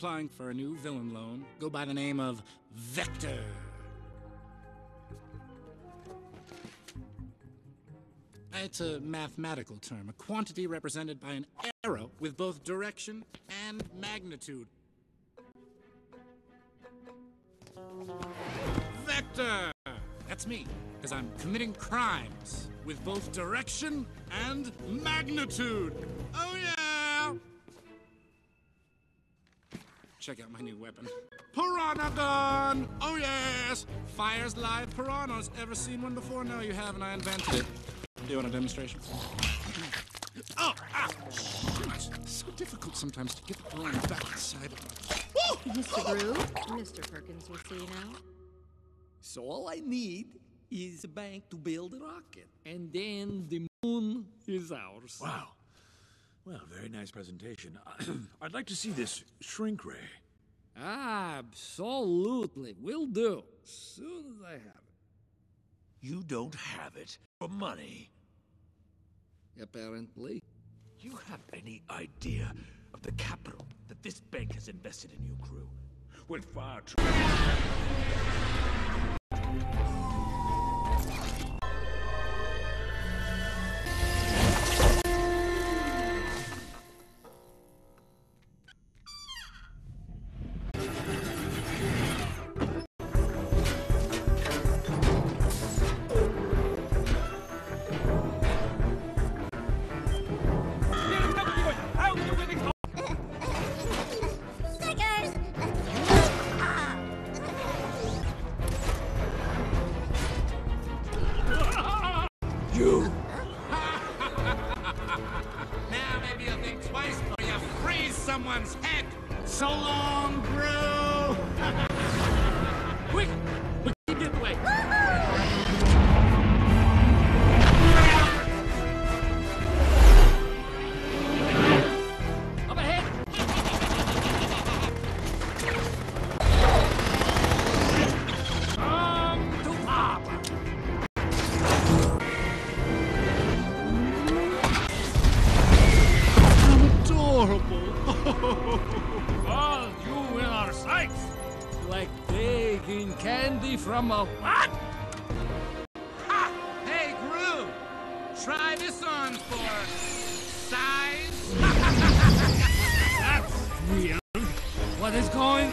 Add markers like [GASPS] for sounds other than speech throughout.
applying for a new villain loan. Go by the name of Vector. It's a mathematical term, a quantity represented by an arrow with both direction and magnitude. Vector! That's me, because I'm committing crimes with both direction and magnitude. Check out my new weapon. Piranha gun! Oh, yes! Fires live piranhas. Ever seen one before? No, you haven't. I invented it. Do you want a demonstration? Oh, ah! Shoot. So difficult sometimes to get the ball back inside of me. Mr. Gru, Mr. Perkins will see you now. So all I need is a bank to build a rocket. And then the moon is ours. Wow. Well, very nice presentation. [CLEARS THROAT] I'd like to see this shrink ray. Absolutely. Will do. As soon as I have it. You don't have it for money. Apparently. You have any idea of the capital that this bank has invested in you, Gru? With far too. Someone's head. So long, Gru! [LAUGHS] Quick! All you in our sights! Like taking candy from a what? Ha! Hey, Gru! Try this on for size. [LAUGHS] That's weird. What is going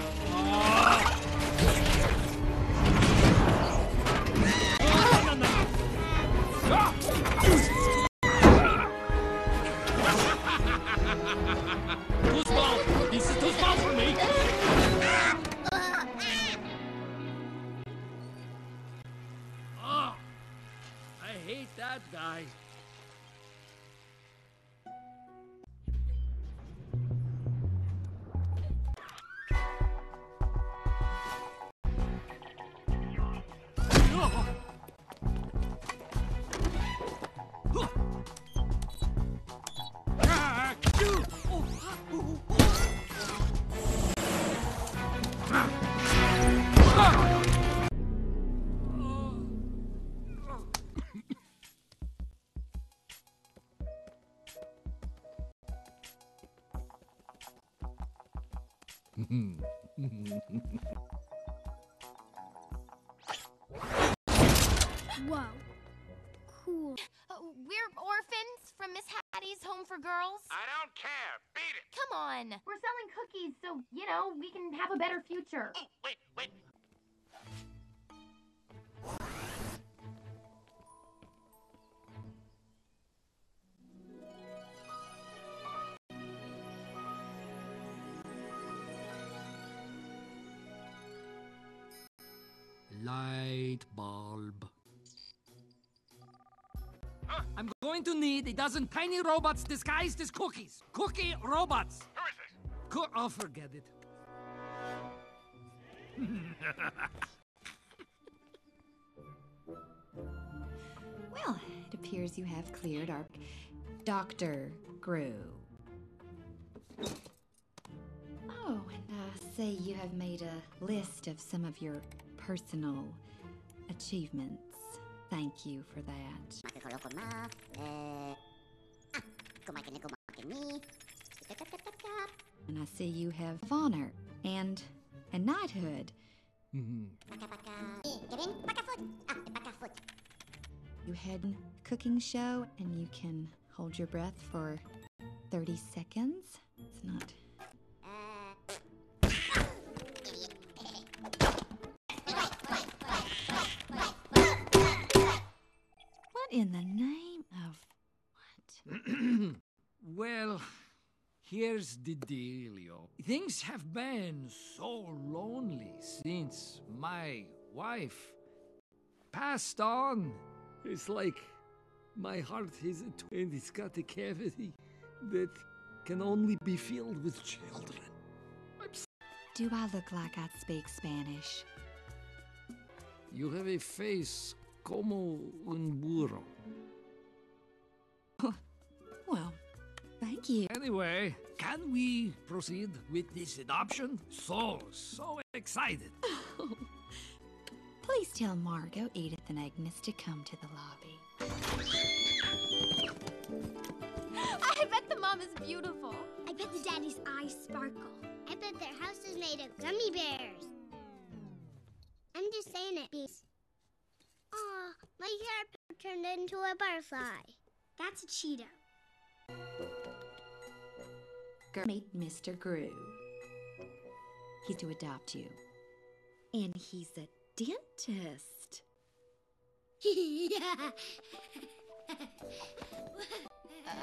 that guy. [LAUGHS] Oh! Whoa. Cool. Uh, we're orphans from Miss Hattie's Home for Girls. I don't care. Beat it. Come on. We're selling cookies so, you know, we can have a better future. Oh, wait, wait. Light bulb. I'm going to need a dozen tiny robots disguised as cookies. Cookie robots. Who is this? Co- oh, forget it. [LAUGHS] Well, it appears you have cleared our Dr. Gru. Oh, and I say you have made a list of some of your personal achievements. Thank you for that. And I see you have honor and a knighthood. You had a cooking show and you can hold your breath for 30 seconds. It's not. Here's the dealio. Things have been so lonely since my wife passed on. It's like my heart is and it's got a cavity that can only be filled with children. I'm s- Do I look like I speak Spanish? You have a face como un burro. Anyway, can we proceed with this adoption? So, so excited. [LAUGHS] Please tell Margo, Edith, and Agnes to come to the lobby. [GASPS] I bet the mom is beautiful. I bet the daddy's eyes sparkle. I bet their house is made of gummy bears. I'm just saying it, Beast. Aw, my character turned into a butterfly. That's a Cheeto. Go meet Mr. Gru. He's to adopt you. And he's a dentist. yeah. [LAUGHS]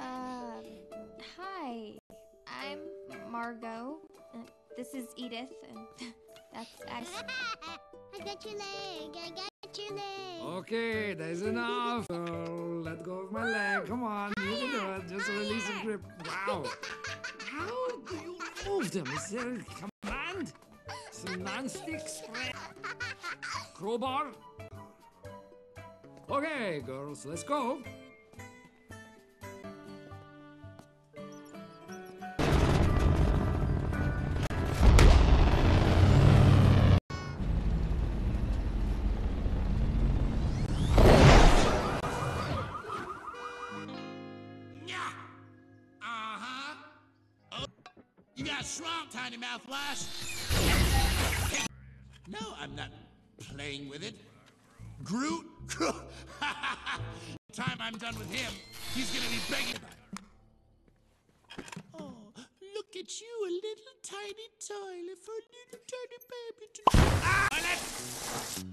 Um, hi. I'm Margo. Uh, this is Edith, and [LAUGHS] that's Agnes. [LAUGHS] I got your leg. I got your leg. Okay, that's enough. Oh, let go of my leg. Come on, you can do it. Just release the grip. Wow. How do you move them? Is there a command? Some non-stick spray? Crowbar? Okay, girls, let's go. You got strong, Tiny Mouth Flash. No, I'm not playing with it. Gru? [LAUGHS] Time I'm done with him, he's gonna be begging. Oh, look at you, a little tiny toilet for a little tiny baby to. Ah! Toilet!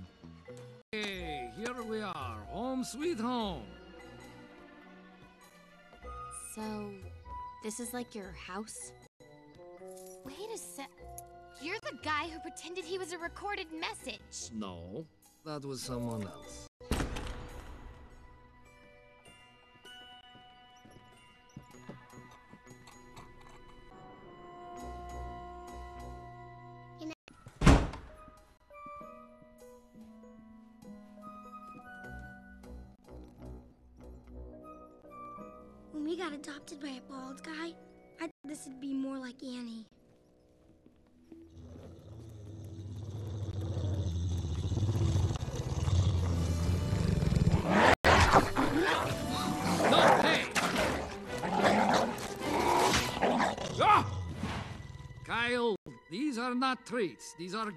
Hey, here we are. Home sweet home. So, this is like your house? Wait a sec. You're the guy who pretended he was a recorded message. No, that was someone else. When we got adopted by a bald guy, I thought this would be more like Annie. Not treats. These are